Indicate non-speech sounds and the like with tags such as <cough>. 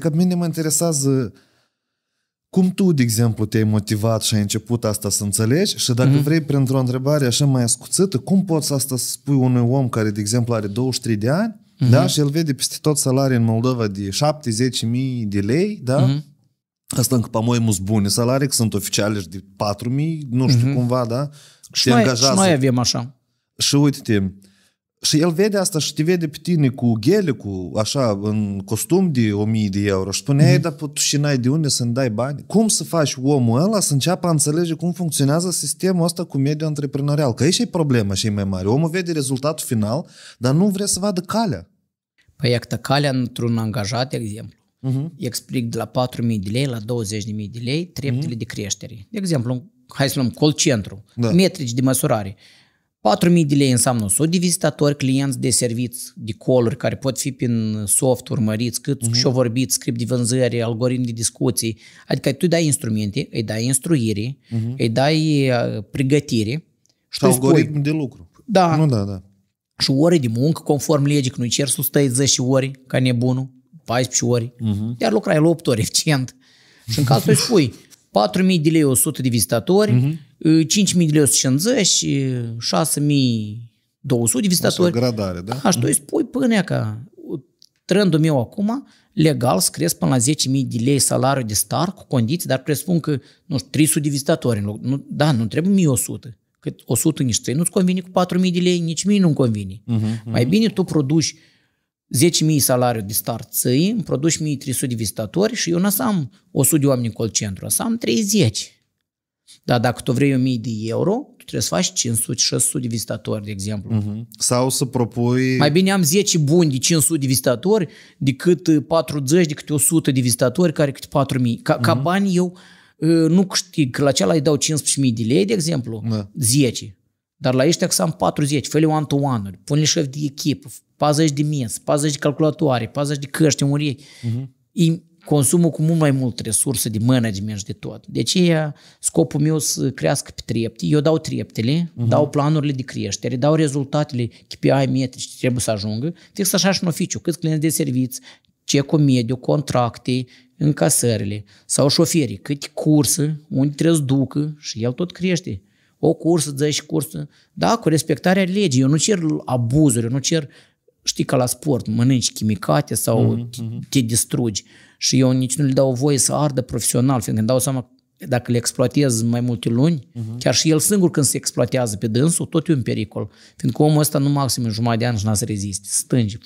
Că pe mine mă interesează cum tu, de exemplu, te-ai motivat și ai început asta să înțelegi și dacă mm-hmm. vrei, printr-o întrebare așa mai ascuțită, cum poți asta să spui unui om care, de exemplu, are 23 de ani mm-hmm. da, și el vede peste tot salarii în Moldova de 7-10 mii de lei, da? Mm-hmm. Asta încă, pe bune salarii, că sunt oficiale și de 4 mii, nu știu mm-hmm. cumva, da? Și te noi, angajează. și noi avem așa. Și uite-te, și el vede asta și te vede pe tine cu ghele, cu așa, în costum de 1000 de euro. Și spune, mm-hmm. dar tu și n-ai de unde să-mi dai bani? Cum să faci omul ăla să înceapă a înțelege cum funcționează sistemul ăsta cu mediul antreprenorial? Că aici e problema și e mai mare. Omul vede rezultatul final, dar nu vrea să vadă calea. Păi iată, calea într-un angajat, de exemplu. Uh-huh. Explic de la 4.000 de lei la 20.000 de lei treptele uh-huh. de creștere. De exemplu, hai să luăm call centru, da. metrici de măsurare. 4.000 de lei înseamnă 100 de vizitatori, clienți de serviți, de call care pot fi prin soft urmăriți, cât uh-huh. și-o vorbit, script de vânzări, algoritmi de discuții. Adică tu îi dai instrumente, îi dai instruire, uh-huh. îi dai uh, pregătire. Și algoritm spui, de lucru. Da. Nu, da, da. Și ore de muncă, conform legii, că nu-i cer 110 ori, ca nebunul, 14 ori. Uh-huh. Iar lucrai la 8 ori, eficient. Și în cazul îi spui, <laughs> 4.000 de lei 100 de vizitatori, uh-huh. 5.000 de lei 150, 6.200 de vizitatori. O gradare, da? Așa, tu îi spui până ca trendul meu acum, legal, să cresc până la 10.000 de lei salariu de start cu condiții, dar presupun că, nu știu, 300 de vizitatori în loc. Nu, da, nu trebuie 1.100. Că 100 nici nu-ți convine cu 4.000 de lei, nici mie nu-mi convine. Uh-huh, uh-huh. Mai bine tu produci 10.000 salariu de start țăi, îmi produci 1.300 de vizitatori și eu nu am 100 de oameni în call centru, să am 30. Dar dacă tu vrei 1000 de euro, tu trebuie să faci 500-600 de vizitatori, de exemplu. Uh-huh. Sau să propui... Mai bine am 10 buni de 500 de vizitatori decât 40, decât 100 de vizitatori care câte 4000. Ca, uh-huh. ca mhm. bani eu ă, nu câștig, că la cealaltă îi dau 15.000 de lei, de exemplu, da. 10. Dar la ăștia că am 40, fă one-to-one-uri, pune șef de echipă, 40 de mes, 40 de calculatoare, 40 de căști în urechi. Uh-huh. E consumul cu mult mai mult resurse de management și de tot. De aceea scopul meu să crească pe trepte. Eu dau treptele, uh-huh. dau planurile de creștere, dau rezultatele KPI metrici trebuie să ajungă. Fix așa și în oficiu, câți clienți de serviți, ce cu mediu, contracte, încasările sau șoferii, câte curse, unde trebuie să ducă și el tot crește o cursă, 10 cursă, da, cu respectarea legii. Eu nu cer abuzuri, eu nu cer, știi, ca la sport, mănânci chimicate sau mm-hmm. te distrugi. Și eu nici nu le dau voie să ardă profesional, fiindcă îmi dau seama dacă le exploatez mai multe luni, uh-huh. chiar și el singur când se exploatează pe dânsul, tot e un pericol. Fiindcă omul ăsta nu maxim în jumătate de ani și n-a să reziste. Stânge,